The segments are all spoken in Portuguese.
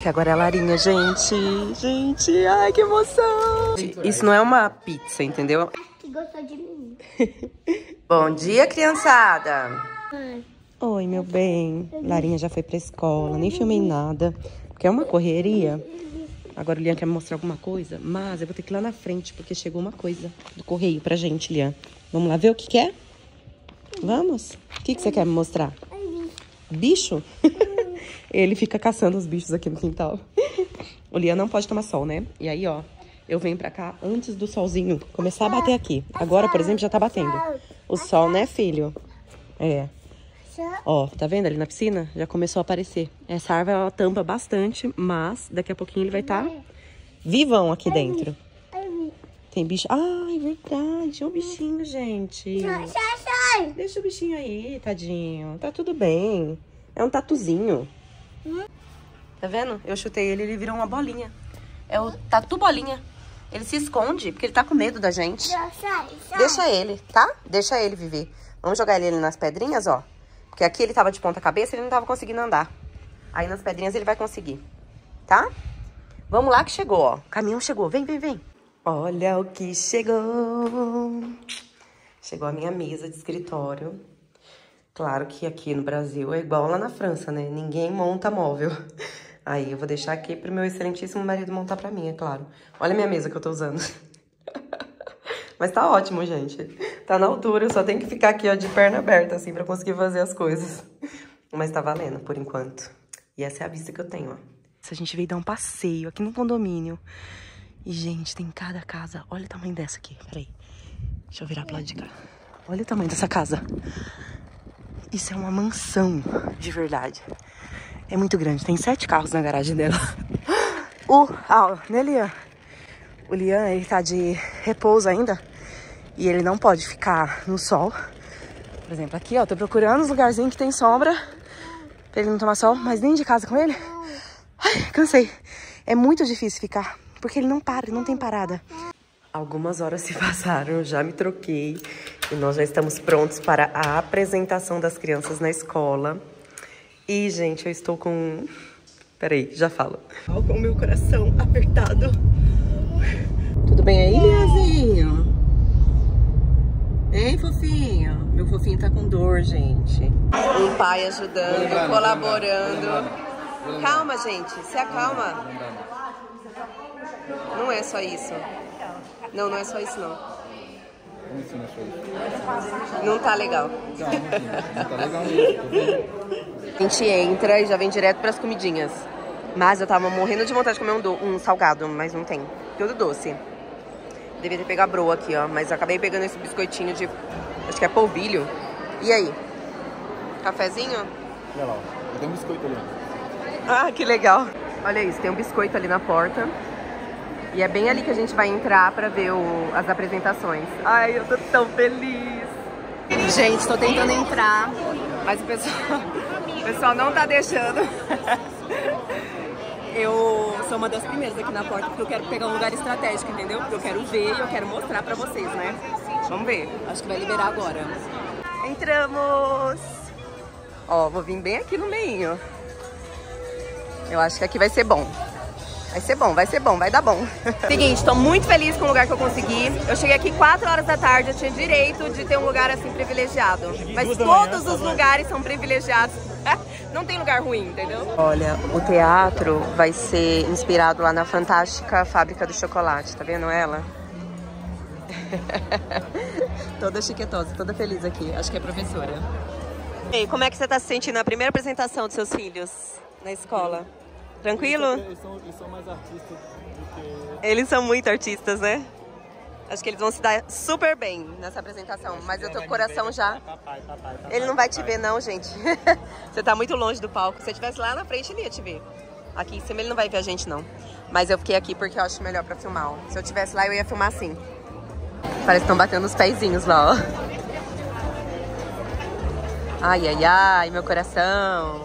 Que agora é a Larinha, gente. Gente, ai, que emoção. Isso não é uma pizza, entendeu? Que gostou de mim. Bom dia, criançada. Oi, meu bem. Larinha já foi pra escola, nem filmei nada, porque é uma correria. Agora o Lian quer me mostrar alguma coisa, mas eu vou ter que ir lá na frente, porque chegou uma coisa do correio pra gente, Lian. Vamos lá ver o que que é? Vamos? O que, que você quer me mostrar? Bicho? Ele fica caçando os bichos aqui no quintal. O Lian não pode tomar sol, né? E aí, ó, eu venho pra cá antes do solzinho começar a bater aqui. Agora, por exemplo, já tá batendo. O sol, né, filho? É. Ó, tá vendo ali na piscina? Já começou a aparecer. Essa árvore, ela tampa bastante, mas daqui a pouquinho ele vai estar tá vivão aqui dentro. Tem bicho... Ah, é verdade. É um bichinho, gente. Deixa o bichinho aí, tadinho. Tá tudo bem. É um tatuzinho. Tá vendo? Eu chutei ele, ele virou uma bolinha. É o tatu bolinha. Ele se esconde porque ele tá com medo da gente. Sai, sai. Deixa ele, tá? Deixa ele viver. Vamos jogar ele nas pedrinhas, ó. Porque aqui ele tava de ponta cabeça, ele não tava conseguindo andar. Aí nas pedrinhas ele vai conseguir, tá? Vamos lá que chegou, ó. O caminhão chegou. Vem, vem, vem. Olha o que chegou. Chegou a minha mesa de escritório. Claro que aqui no Brasil é igual lá na França, né? Ninguém monta móvel. Aí eu vou deixar aqui pro meu excelentíssimo marido montar pra mim, é claro. Olha a minha mesa que eu tô usando. Mas tá ótimo, gente. Tá na altura, eu só tenho que ficar aqui, ó, de perna aberta, assim, pra conseguir fazer as coisas. Mas tá valendo, por enquanto. E essa é a vista que eu tenho, ó. A gente veio dar um passeio aqui no condomínio. E, gente, tem cada casa. Olha o tamanho dessa aqui, peraí. Deixa eu virar pro lado de cá. Olha o tamanho dessa casa. Isso é uma mansão, de verdade. É muito grande, tem sete carros na garagem dela. O, ah, né, Lian? O Lian, ele tá de repouso ainda. E ele não pode ficar no sol. Por exemplo, aqui, ó, tô procurando os lugarzinhos que tem sombra. Pra ele não tomar sol, mas nem de casa com ele. Ai, cansei. É muito difícil ficar, porque ele não para, ele não tem parada. Algumas horas se passaram, já me troquei e nós já estamos prontos para a apresentação das crianças na escola. E, gente, eu estou com... Peraí, já falo. Com o meu coração apertado. Tudo bem aí, Liazinho? Hein, fofinho? Meu fofinho tá com dor, gente. Um pai ajudando, colaborando. Calma, gente, se acalma. Não é só isso. Não, não é só isso, não. Como assim, não foi? Não tá legal. Não, tá legal mesmo. A gente entra e já vem direto pras comidinhas. Mas eu tava morrendo de vontade de comer um, do- um salgado, mas não tem. Tudo doce. Devia ter pegado broa aqui, ó. Mas acabei pegando esse biscoitinho de... Acho que é polvilho. E aí? Cafezinho? Olha lá. Tem um biscoito ali. Ah, que legal. Olha isso, tem um biscoito ali na porta. E é bem ali que a gente vai entrar pra ver o- as apresentações. Ai, eu tô tão feliz. Gente, tô tentando entrar, mas o pessoal, o pessoal não tá deixando. Eu sou uma das primeiras aqui na porta porque eu quero pegar um lugar estratégico, entendeu? Porque eu quero ver e eu quero mostrar pra vocês, né? Vamos ver. Acho que vai liberar agora. Entramos! Ó, vou vir bem aqui no meio. Eu acho que aqui vai ser bom. Vai ser bom, vai ser bom, vai dar bom. Seguinte, tô muito feliz com o lugar que eu consegui. Eu cheguei aqui 4 horas da tarde, eu tinha direito de ter um lugar assim privilegiado. Mas todos os lugares são privilegiados. Não tem lugar ruim, entendeu? Olha, o teatro vai ser inspirado lá na fantástica fábrica do chocolate, tá vendo ela? toda chiquetosa, toda feliz aqui. Acho que é professora. E como é que você tá se sentindo na primeira apresentação dos seus filhos na escola? Tranquilo? Eles são, eles são mais artistas do que. Eles são muito artistas, né? Acho que eles vão se dar super bem nessa apresentação, mas eu tô com o coração já. Papai, papai, papai. Ele não vai te ver não, gente. Você tá muito longe do palco. Se você estivesse lá na frente, ele ia te ver. Aqui em cima ele não vai ver a gente, não. Mas eu fiquei aqui porque eu acho melhor pra filmar, ó. Se eu tivesse lá, eu ia filmar assim. Parece que estão batendo os pezinhos lá, ó. Ai, ai, ai, meu coração.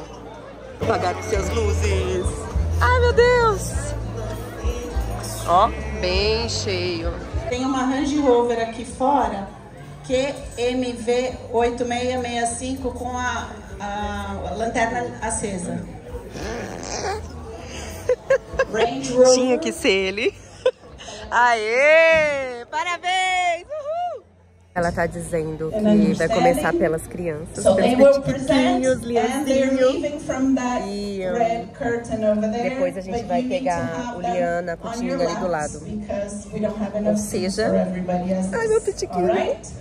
Apagar com suas luzes. Ai, meu Deus. Ó, bem cheio. Tem uma Range Rover aqui fora, QMV 8665 com a, a lanterna acesa. Range Rover. Tinha que ser ele. Aê! Parabéns! Ela tá dizendo que vai começar pelas crianças, So pelos pequenininhos, that E, um, depois a gente vai pegar o Liana, your ali do lado. seats seja-. Ai, meu pitiquinho. Alright?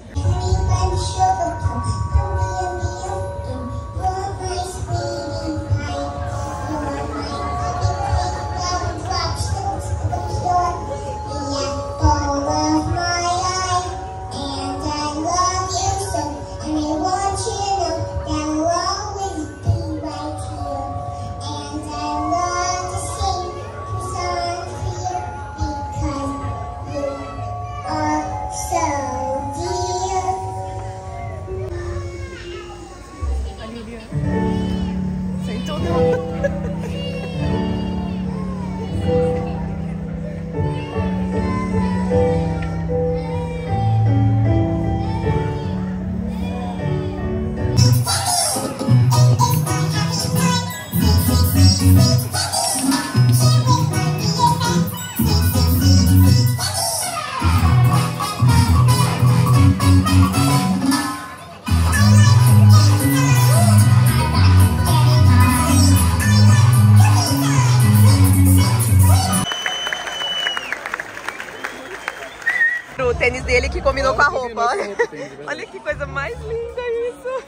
Dele que combinou com a roupa. Olha que coisa mais linda isso.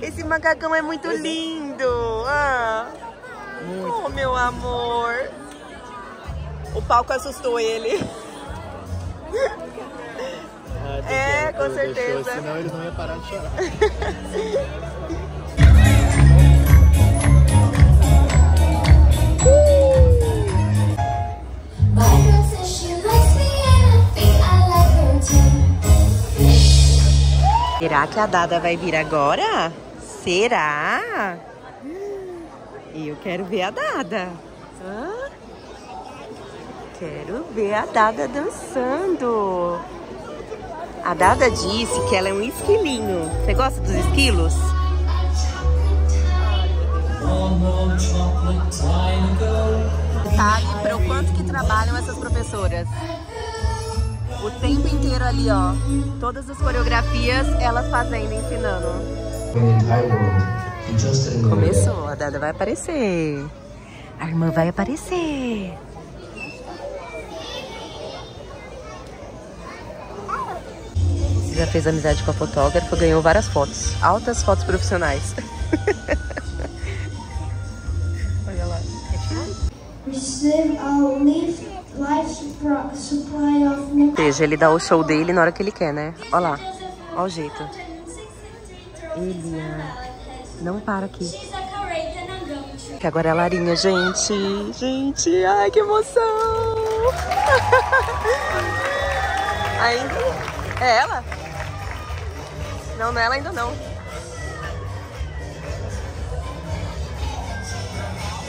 Esse macacão é muito lindo. Ah. Oh, meu amor. O palco assustou ele. É, com certeza. Senão eles não iam parar de chorar. Será que a Dada vai vir agora? Será? Eu quero ver a Dada. Hã? Quero ver a Dada dançando. A Dada disse que ela é um esquilinho. Você gosta dos esquilos? Detalhe para o quanto que trabalham essas professoras. O tempo inteiro ali, ó. Todas as coreografias elas fazendo, ensinando. Começou, a Dada vai aparecer. A irmã vai aparecer. Já fez amizade com a fotógrafa, ganhou várias fotos. Altas fotos profissionais. Olha lá. Receive our seja, ele dá o show dele na hora que ele quer, né? Olha lá. Olha o jeito. Elian. Não para aqui. Que agora é a Larinha, gente. Gente, ai, que emoção. ainda? É ela? Não, não é ela ainda não.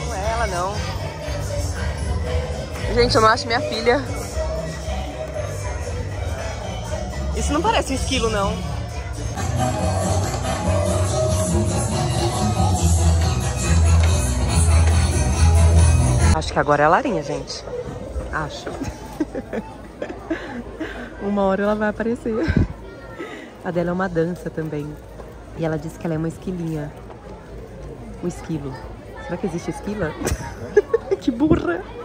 Não é ela, não. Gente, eu não acho minha filha. Isso não parece um esquilo, não. Acho que agora é a Larinha, gente. Acho. uma hora ela vai aparecer. A dela é uma dança também. E ela disse que ela é uma esquilinha. Um esquilo. Será que existe esquila? que burra!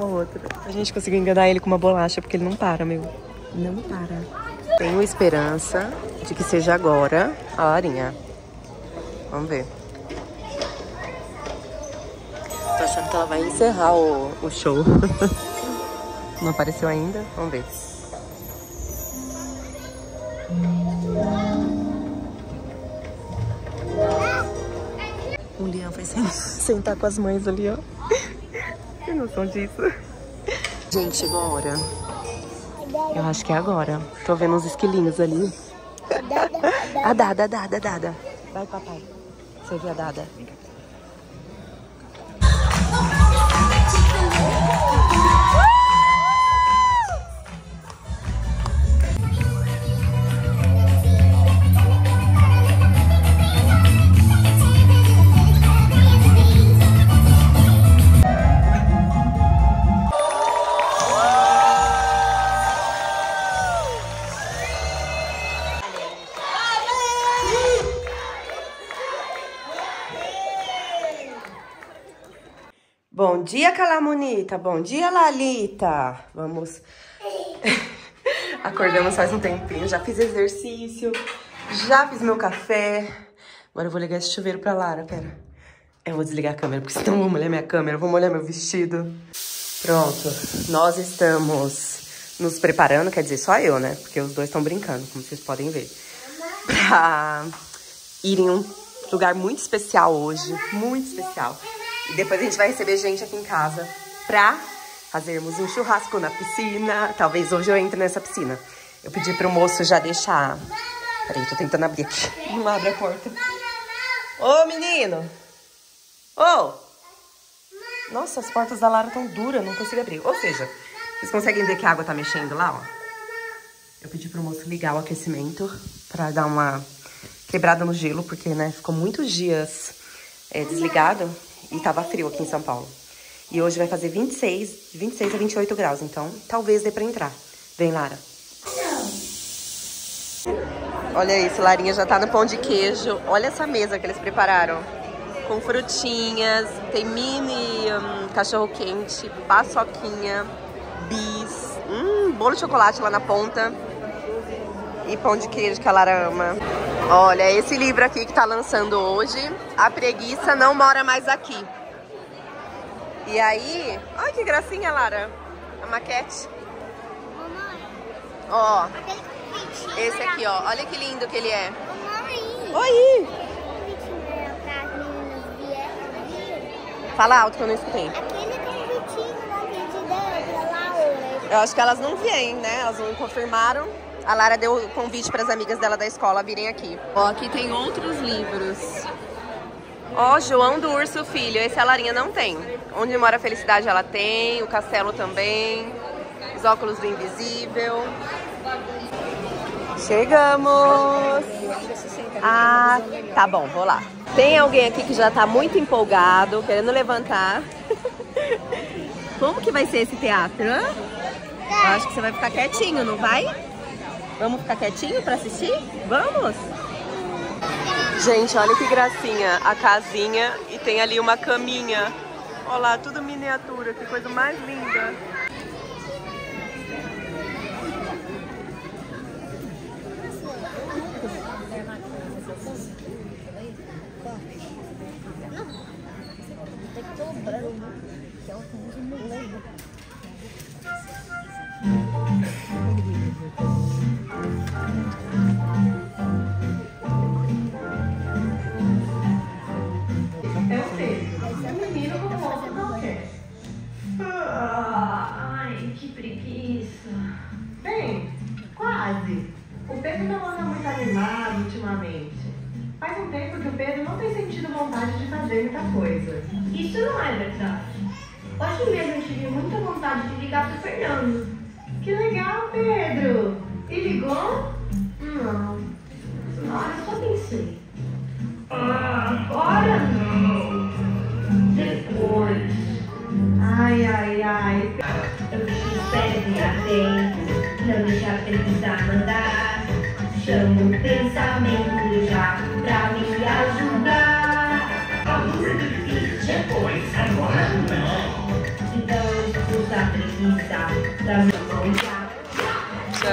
Ó, outra. A gente conseguiu enganar ele com uma bolacha, porque ele não para, meu. Não para. Tenho esperança de que seja agora a Larinha. Vamos ver. Tô achando que ela vai encerrar o, o show. Não apareceu ainda? Vamos ver. O foi sen- sentar com as mães ali, ó. Noção disso? Gente, chegou a hora. Eu acho que é agora. Tô vendo uns esquilinhos ali. A Dada, a Dada, a Dada. Vai, papai. Você vê a Dada. Bom dia, Calamonita. Bom dia, Lalita. Vamos. Acordamos faz um tempinho. Já fiz exercício. Já fiz meu café. Agora eu vou ligar esse chuveiro pra Lara. Pera. Eu vou desligar a câmera, porque senão eu vou molhar minha câmera. Vou molhar meu vestido. Pronto. Nós estamos nos preparando. Quer dizer, só eu, né? Porque os dois estão brincando, como vocês podem ver. Pra ir em um lugar muito especial hoje. Muito especial. E depois a gente vai receber gente aqui em casa pra fazermos um churrasco na piscina. Talvez hoje eu entre nessa piscina. Eu pedi pro moço já deixar... Peraí, tô tentando abrir aqui. Não abre a porta. Ô, menino! Ô! Nossa, as portas da Lara estão duras, não consigo abrir. Ou seja, vocês conseguem ver que a água tá mexendo lá, ó? Eu pedi pro moço ligar o aquecimento pra dar uma quebrada no gelo, porque, né, ficou muitos dias é, desligado e tava frio aqui em São Paulo. E hoje vai fazer 26, 26 a 28 graus, então talvez dê pra entrar. Vem, Lara. Olha isso, Larinha já tá no pão de queijo. Olha essa mesa que eles prepararam. Com frutinhas, tem mini hum, cachorro-quente, paçoquinha, bis, hum, bolo de chocolate lá na ponta. E pão de queijo que a Lara ama. Olha, esse livro aqui que tá lançando hoje, A Preguiça Não Mora Mais Aqui. E aí, olha que gracinha, Lara, a maquete. Ó, Aquele convitinho. esse aqui, ó, olha que lindo que ele é. Mamãe. Oi! Fala alto que eu não escutei. Aquele Laura. Eu acho que elas não vêm, né? Elas não confirmaram. A Lara deu o convite para as amigas dela da escola virem aqui. Ó, aqui tem outros livros. Ó, João do Urso Filho. Esse a Larinha não tem. Onde mora a felicidade ela tem. O castelo também. Os óculos do invisível. Chegamos! Ah, tá bom, vou lá. Tem alguém aqui que já tá muito empolgado, querendo levantar. Como que vai ser esse teatro? hã? Eu acho que você vai ficar quietinho, não vai? Vamos ficar quietinho pra assistir? Vamos! Gente, olha que gracinha a casinha e tem ali uma caminha. Olha lá, tudo miniatura, que coisa mais linda. Fernando. Que legal, Pedro! E ligou?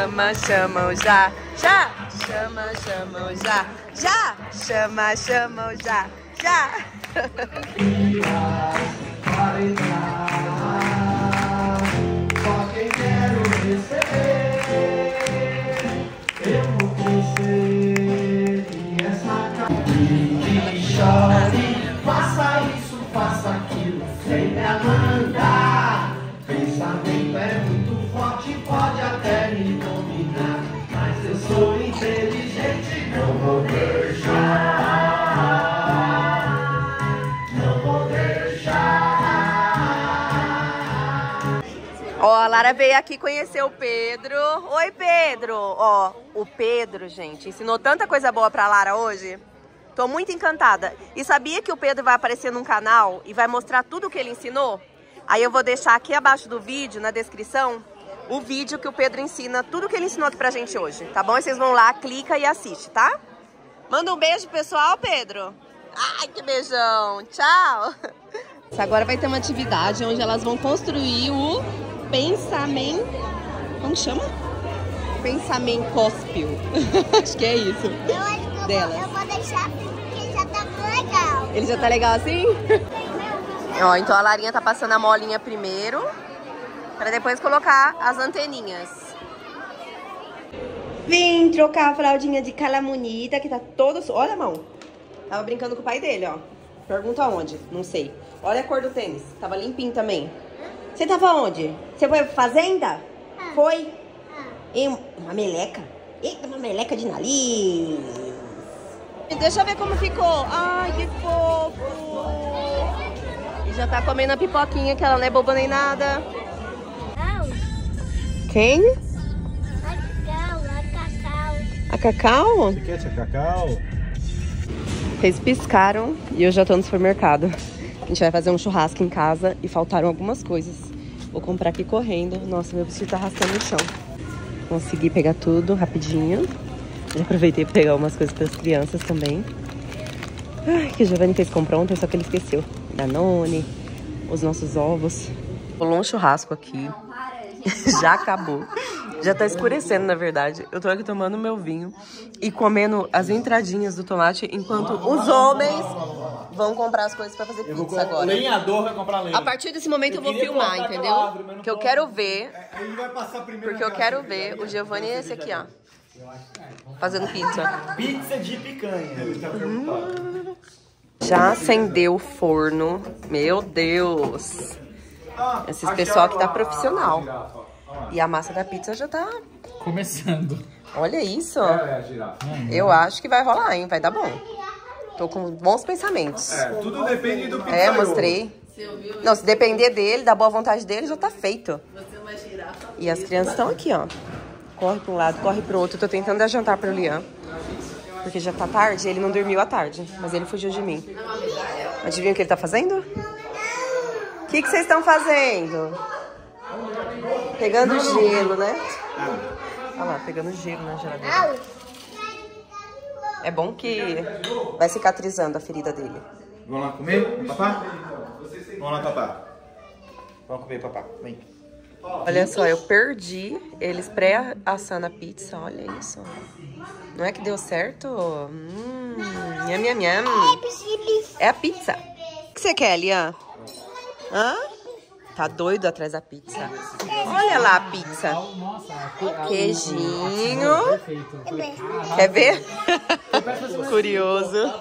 Chama, chama o já, já! Chama, chama o já, já! Chama, chama o já, já! aqui conhecer o Pedro. Oi, Pedro! Ó, o Pedro, gente, ensinou tanta coisa boa pra Lara hoje. Tô muito encantada. E sabia que o Pedro vai aparecer num canal e vai mostrar tudo o que ele ensinou? Aí eu vou deixar aqui abaixo do vídeo, na descrição, o vídeo que o Pedro ensina, tudo que ele ensinou aqui pra gente hoje, tá bom? E vocês vão lá, clica e assiste, tá? Manda um beijo, pessoal, Pedro. Ai, que beijão. Tchau. Agora vai ter uma atividade onde elas vão construir o pensamento. Como chama? Pensamento Cospio. Acho que é isso. Eu acho que eu vou, eu vou deixar porque já tá legal. Ele já tá legal assim? Ó, então a Larinha tá passando a molinha primeiro, pra depois colocar as anteninhas. Vim trocar a fraldinha de calamunita, que tá toda... su- Olha a mão. Tava brincando com o pai dele, ó. Pergunta onde? Não sei. Olha a cor do tênis. Tava limpinho também. Você tava onde? Você foi pra fazenda? Foi? E uma meleca? Eita, uma meleca de nariz. Deixa eu ver como ficou. Ai, que fofo. E já tá comendo a pipoquinha, que ela não é boba nem nada. Quem? a cacau, a cacau. A Cacau? Você quer Cacau? Vocês piscaram e eu já tô no supermercado. A gente vai fazer um churrasco em casa e faltaram algumas coisas. Vou comprar aqui correndo. Nossa, meu vestido tá arrastando no chão. Consegui pegar tudo rapidinho. Já aproveitei pra pegar umas coisas pras crianças também. Ai, que o Giovanni fez comprar ontem, só que ele esqueceu. Danone, os nossos ovos. Rolou um churrasco aqui. Já acabou. Já tá escurecendo, na verdade. Eu tô aqui tomando meu vinho e comendo as entradinhas do tomate, enquanto os homens vão comprar as coisas pra fazer pizza agora. lenhador vai comprar lenha. A partir desse momento eu vou queria filmar, entendeu? árvore, Que eu quero ver, Ele vai passar primeiro porque eu quero ver o Giovanni é esse aqui, ó. Fazendo pizza. Pizza de picanha. Ele tá preocupado. Já acendeu o forno. Meu Deus. Esses pessoal que tá profissional. E a massa da pizza já tá. Começando. Olha isso. É, a girafa. Eu acho que vai rolar, hein? Vai dar bom. Tô com bons pensamentos. É, tudo depende do É, mostrei. Não, se depender dele, da boa vontade dele, já tá feito. E as crianças estão aqui, ó. Corre para um lado, corre pro outro. Tô tentando dar jantar pro Liam. Porque já tá tarde, ele não dormiu à tarde. Mas ele fugiu de mim. Adivinha o que ele tá fazendo? O que, que vocês estão fazendo? Pegando gelo, né? Olha lá, pegando gelo na geladeira. É bom que vai cicatrizando a ferida dele. Vamos lá comer, papá? Vamos lá, papá. Vamos comer, papá. Vem. Olha só, eu perdi eles pré-assando a pizza, olha isso. Não é que deu certo? Hum, nham, nham, nham. É a pizza. O que você quer, Lian? Hã? Tá doido atrás da pizza. Olha lá a pizza. Queijinho. Quer ver? Curioso.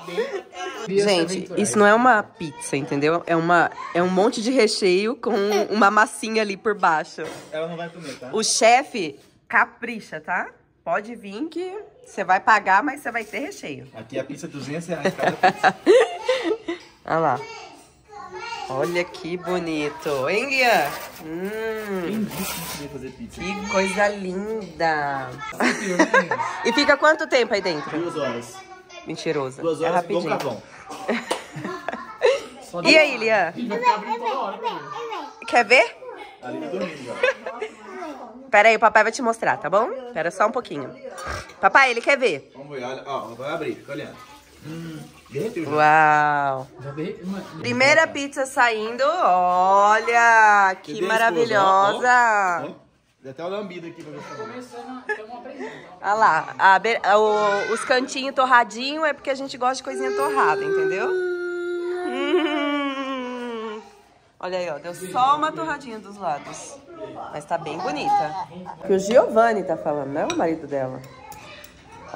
Gente, isso não é uma pizza, entendeu? É, uma, é um monte de recheio com uma massinha ali por baixo. Ela não vai comer, tá? O chefe capricha, tá? Pode vir que você vai pagar, mas você vai ter recheio. Aqui a pizza 200 reais cada pizza. Olha lá. Olha que bonito. Hein, Lian? Hum, que não podia fazer pizza? que coisa linda. e fica quanto tempo aí dentro? Duas horas. Mentiroso. Duas é horas um rapidinho. carvão. E aí, Lian? Quer ver? Pera aí, o papai vai te mostrar, tá bom? Pera só um pouquinho. Papai, ele quer ver. Vamos ver, olha. Ó, vai abrir, fica olhando. Hum, derreteu já. Uau! Primeira pizza saindo, olha, que maravilhosa! Ó, Deu até o lambido aqui pra ver se tá. Olha lá, a o- os cantinhos torradinho é porque a gente gosta de coisinha torrada, entendeu? Hum. Olha aí, ó, deu só uma torradinha dos lados. Mas tá bem bonita. Que o Giovanni tá falando, não é o marido dela.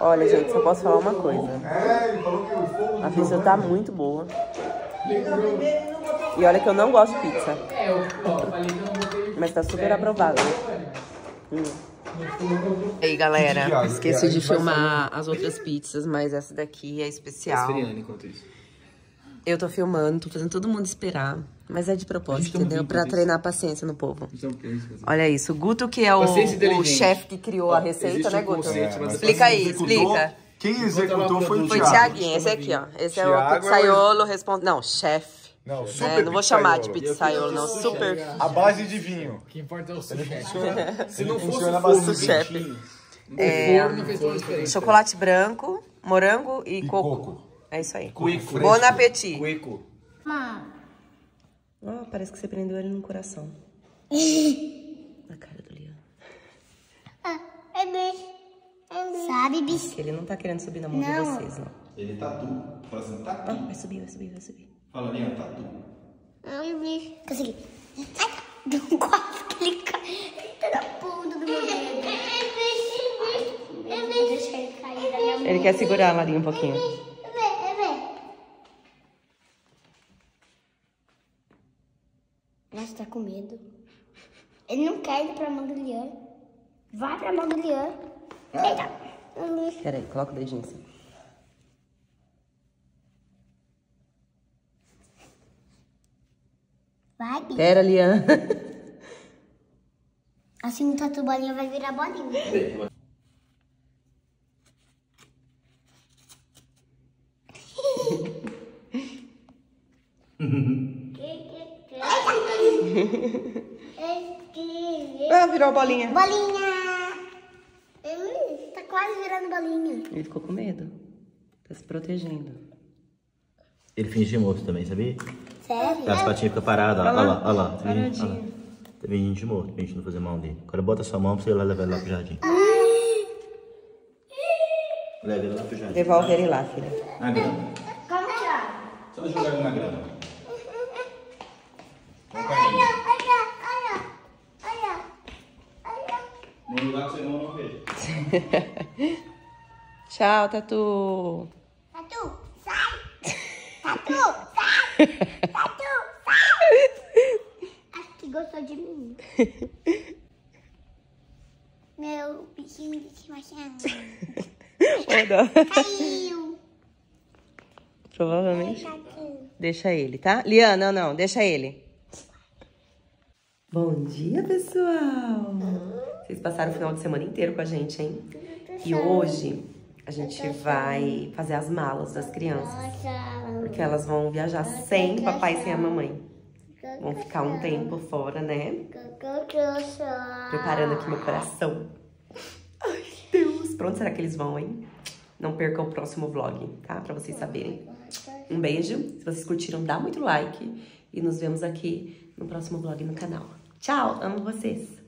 Olha, gente, só posso falar uma coisa. A pizza tá muito boa. E olha que eu não gosto de pizza. Mas tá super aprovável. Hum. E aí, galera, esqueci de filmar as outras pizzas, mas essa daqui é especial. Enquanto isso. Eu tô filmando, tô fazendo todo mundo esperar. Mas é de propósito, entendeu? Pra treinar a paciência no povo. Então, o que é isso? Olha isso, o Guto que é o, o chefe que criou a receita, né, um Guto? conceito, mas Explica aí, executou- explica. Quem executou foi o Foi. Tiaguinho, esse aqui, ó. Esse é o Thiago é o- pizzaiolo responde... Não, chefe. Não, É, super não vou chamar de pizzaiolo. não. Super A base de vinho. O que importa é o sushi. Se não fosse o É, a diferença. chocolate branco, morango e, E coco. coco. É isso aí. Cuico. Bon appetit. Cuico. Ó, parece que você prendeu ele no coração. A cara do Leon. É bicho. Sabe, bicho? Que ele não tá querendo subir na mão de Não. vocês, não. Ele tatu. Fala assim, tatu. Ó, vai subir, vai subir, vai subir. Fala, Lian, tatu. É um bicho. Consegui. Ai, deu um quase que ele cai. Tá na ponta do meu dedo. É bicho, é bicho. Deixa ele cair da minha mão. Ele quer segurar a Marinha um pouquinho. É ver, é ver. Nossa, tá com medo. Ele não quer ir pra mão do Lian. Vai pra mão do Lian. Eita. Hum, Pera aí, coloca o dedinho assim. Vai, bicho. Pera, Lian. Assim o tatu bolinha vai virar bolinha. Ah, virou bolinha. Bolinha! Hum, tá quase virando bolinha. Ele ficou com medo. Tá se protegendo. Ele finge morto também, sabia? Sério? As patinhas ficam paradas. Olha lá, olha lá. Tá fingindo de morto, pra gente não fazer mal dele. Agora bota sua mão pra você ir lá levar ele lá pro jardim. Leva ele lá pro jardim. Devolve ele lá, filha. Na grama. Como que é? Só jogar ele na grama. Olha, olha, olha, olha, olha. No lugar que você não, não vê. Tchau, Tatu. Tatu, sai! Tatu, sai! Tatu, sai! Acho que gostou de mim. Meu bichinho de dó. Caiu. Provavelmente. Deixa ele, tá? Lian, não, não, deixa ele. Bom dia, pessoal! Vocês passaram o final de semana inteiro com a gente, hein? E hoje a gente vai fazer as malas das crianças. Porque elas vão viajar sem papai e sem a mamãe. Vão ficar um tempo fora, né? Preparando aqui meu coração. Ai, Deus! Pra onde será que eles vão, hein? Não percam o próximo vlog, tá? Pra vocês saberem. Um beijo. Se vocês curtiram, dá muito like. E nos vemos aqui no próximo vlog no canal. Tchau! Amo vocês!